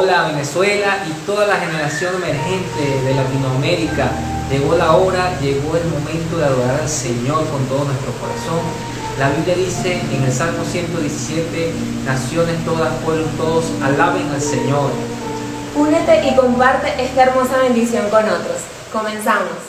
Hola Venezuela y toda la generación emergente de Latinoamérica. Llegó la hora, llegó el momento de adorar al Señor con todo nuestro corazón. La Biblia dice en el Salmo 117, naciones todas, pueblos todos, alaben al Señor. Únete y comparte esta hermosa bendición con otros. Comenzamos.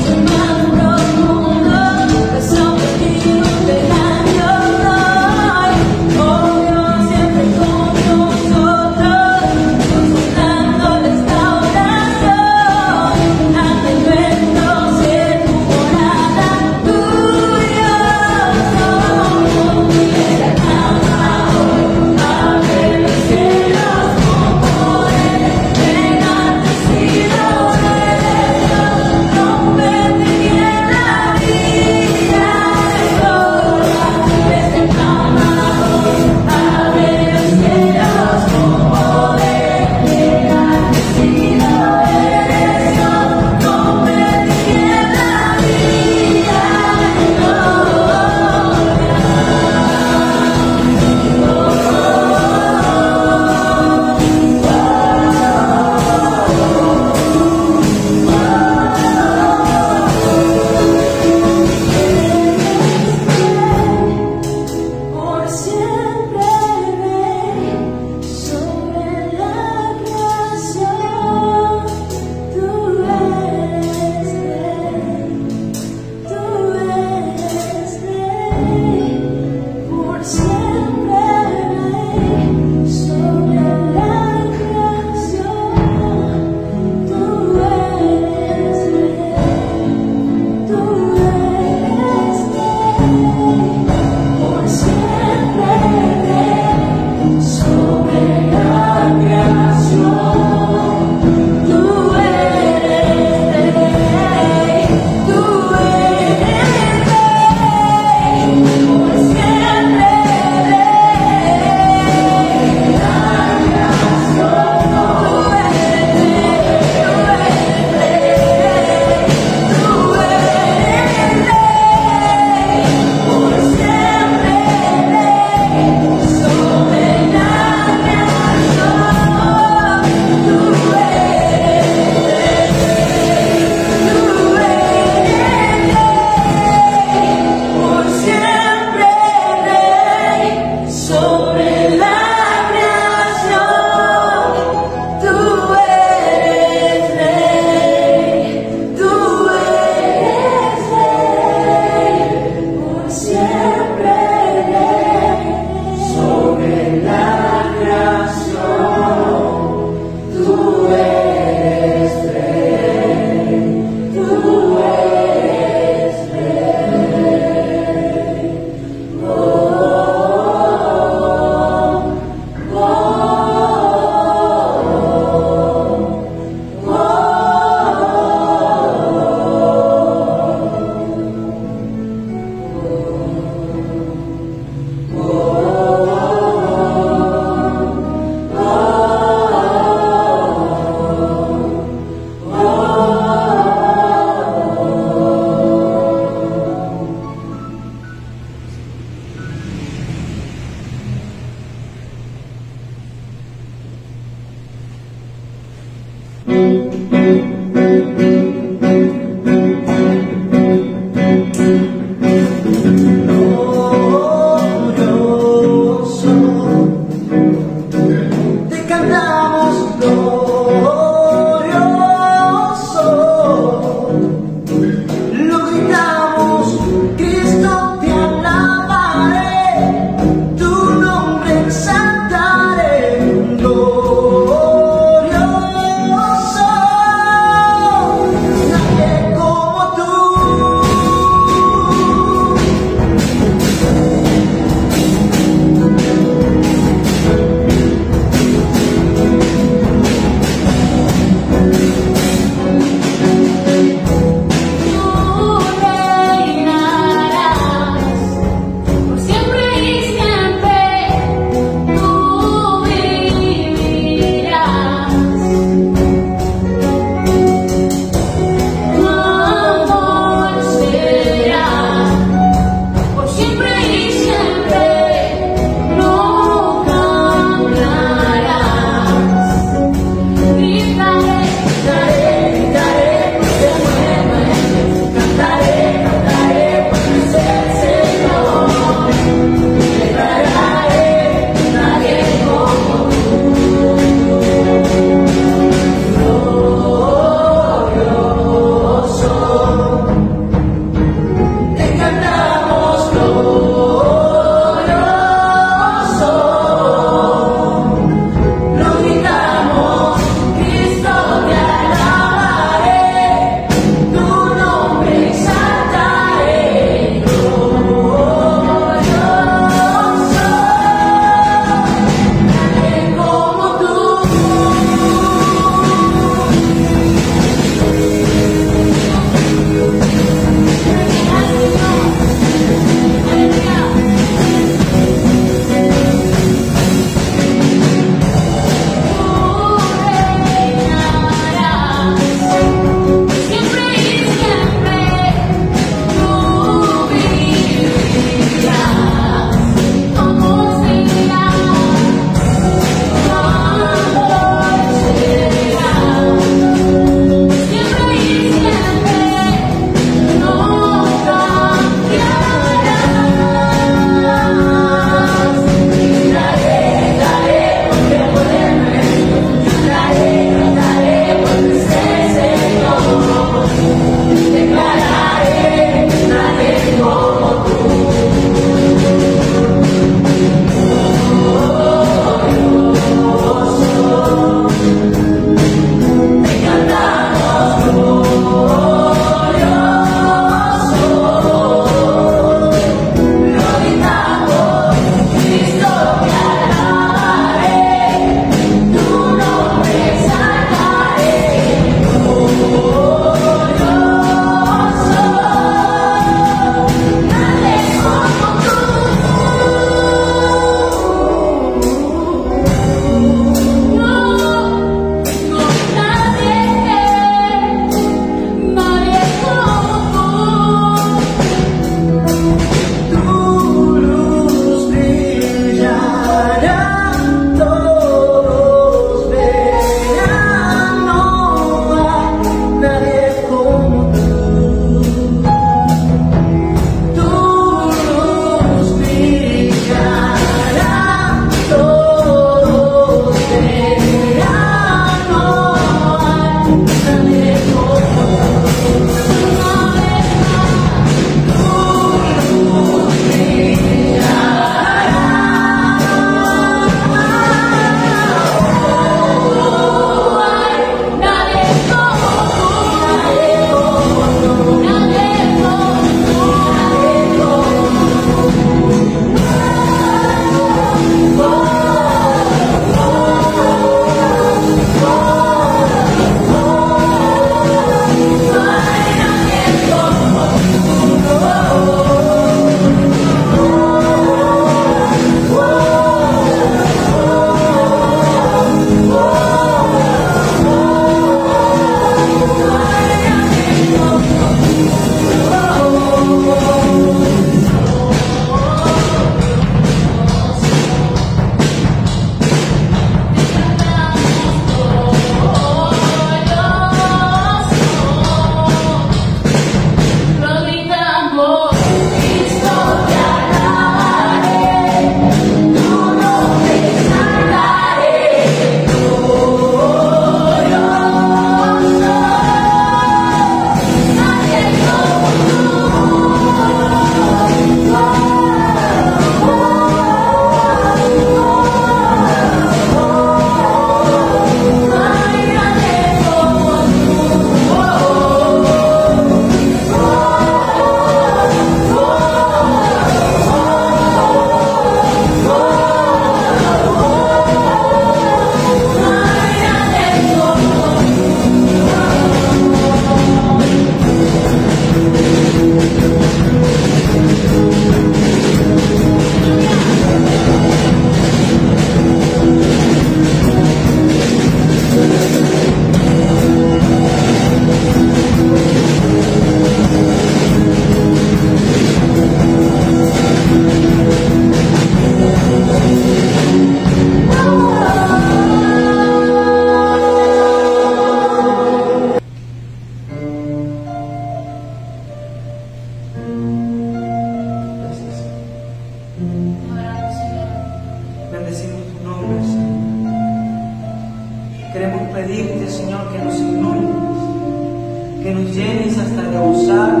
pedirte, Señor, que nos inundes, que nos llenes hasta rebosar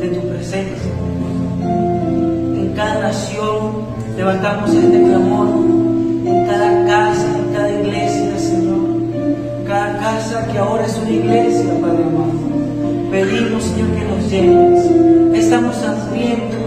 de tu presencia. En cada nación levantamos este clamor, en cada casa, en cada iglesia, Señor, cada casa que ahora es una iglesia, Padre amado. Pedimos, Señor, que nos llenes. Estamos hambrientos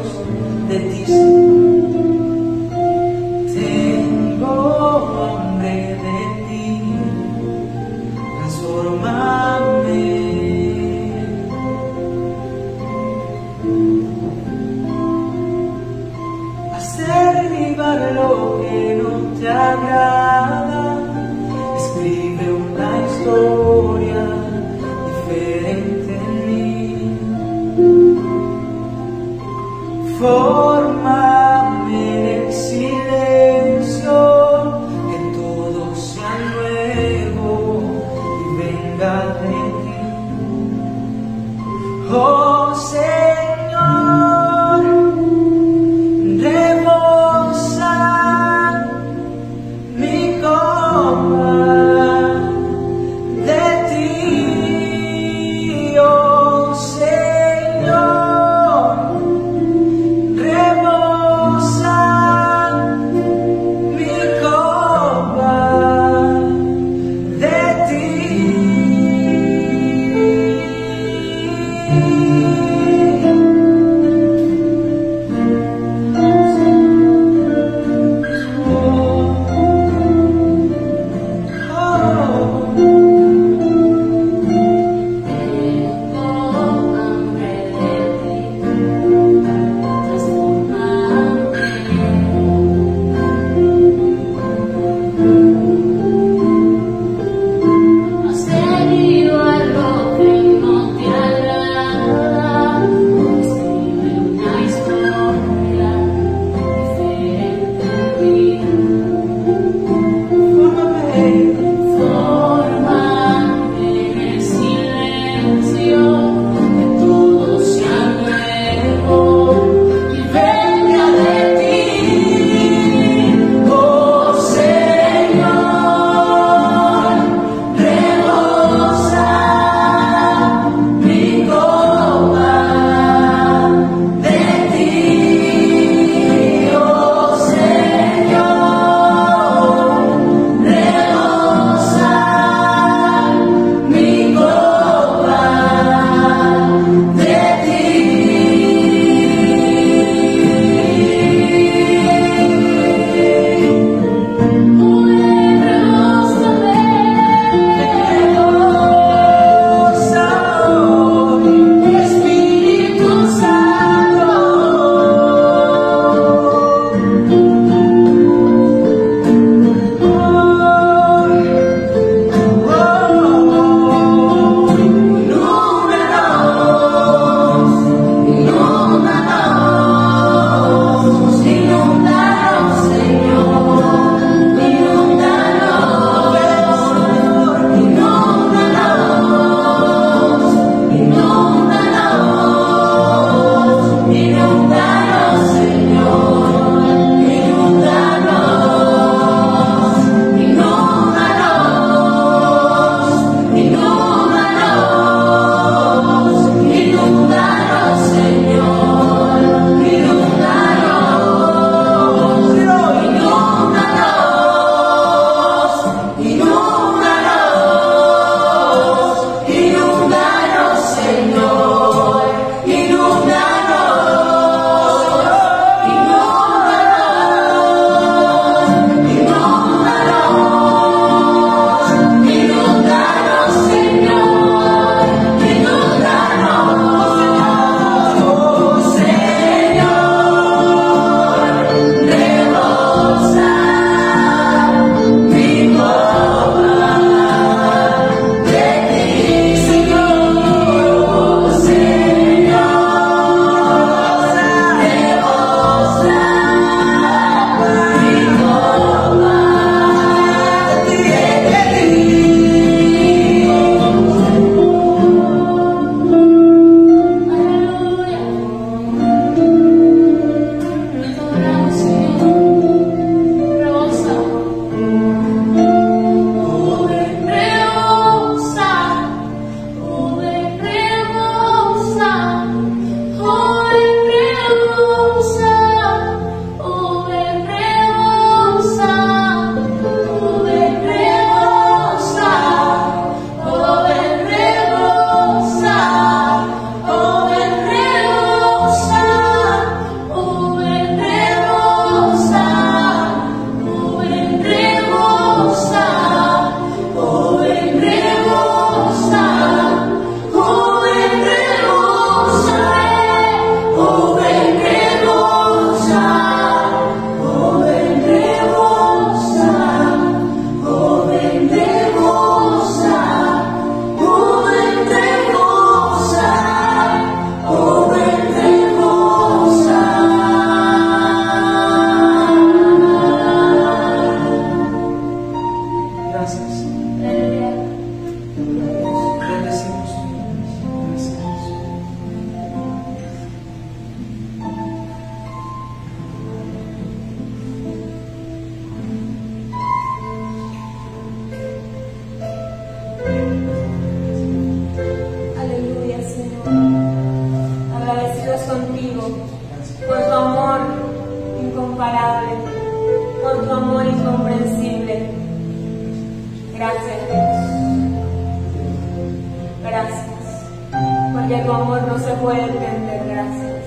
puede entender. Gracias.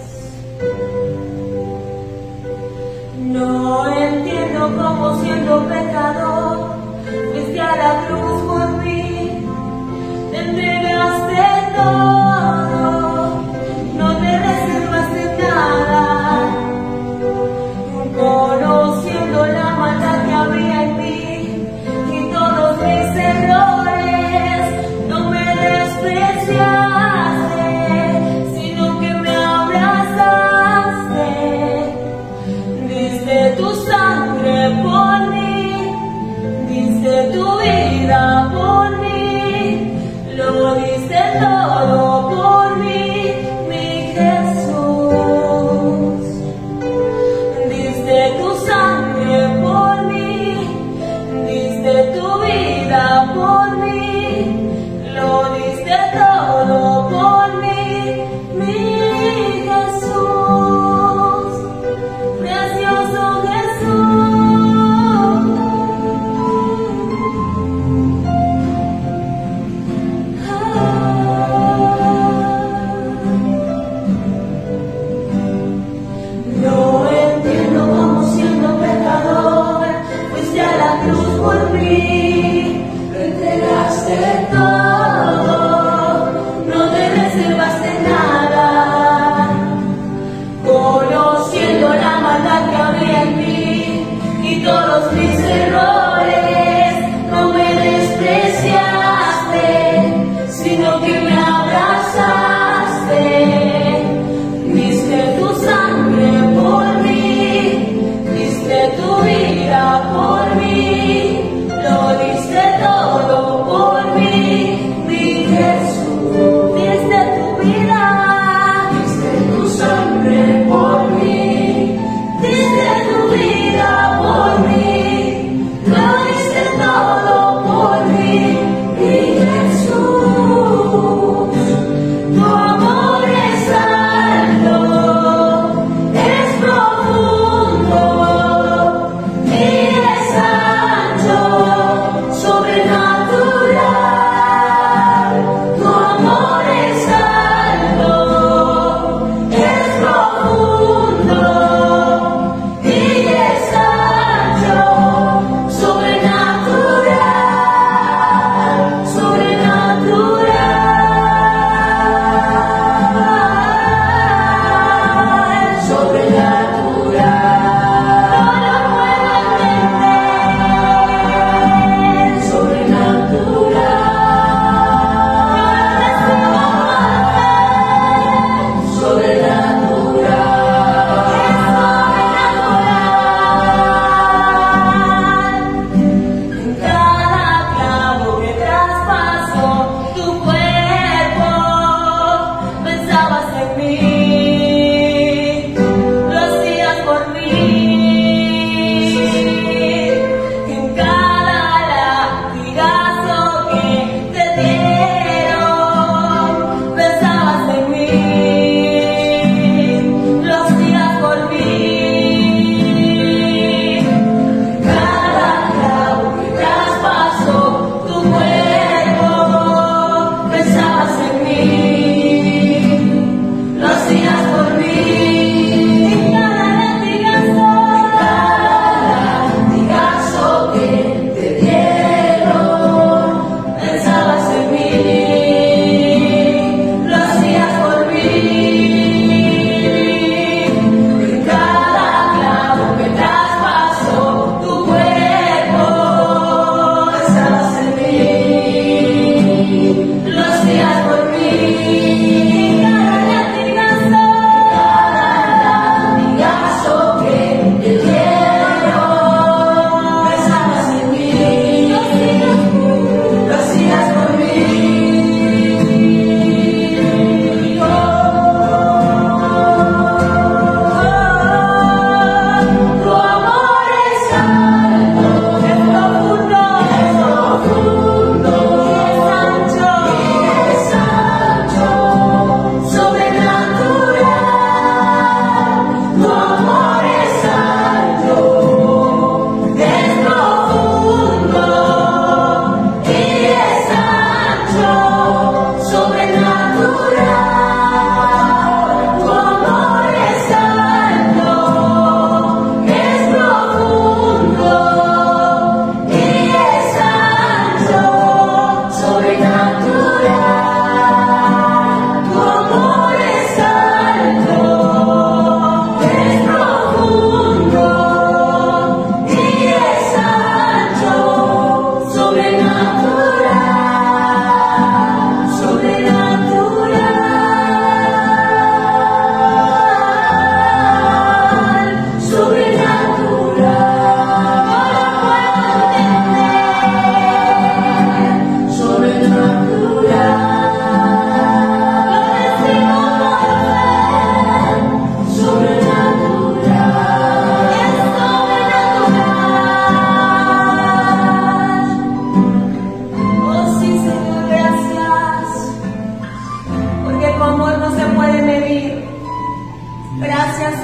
No entiendo cómo siendo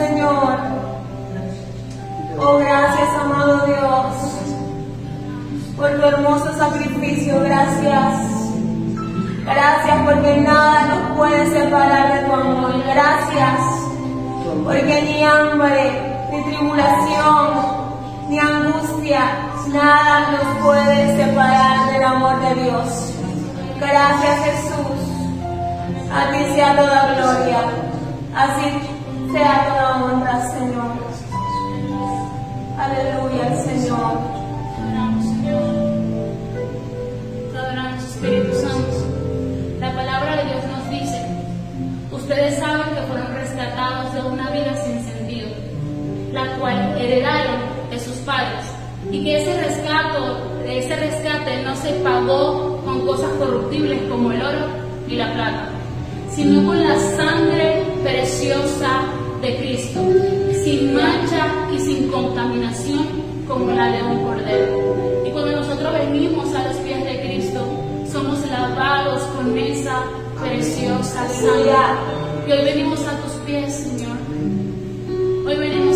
Señor. Oh, gracias, amado Dios, por tu hermoso sacrificio. Gracias. Gracias porque nada nos puede separar de tu amor. Gracias porque ni hambre, ni tribulación, ni angustia, nada nos puede separar del amor de Dios. Gracias Jesús. A ti sea toda gloria. Así sea toda honra, Señor. Aleluya, Señor. Te adoramos, Espíritu Santo. La palabra de Dios nos dice, ustedes saben que fueron rescatados de una vida sin sentido, la cual heredaron de sus padres, y que ese rescato, ese rescate no se pagó con cosas corruptibles como el oro y la plata, sino con la sangre preciosa de Cristo, sin mancha y sin contaminación como la de un cordero. Y cuando nosotros venimos a los pies de Cristo, somos lavados con esa preciosa sangre. Y hoy venimos a tus pies, Señor. Hoy venimos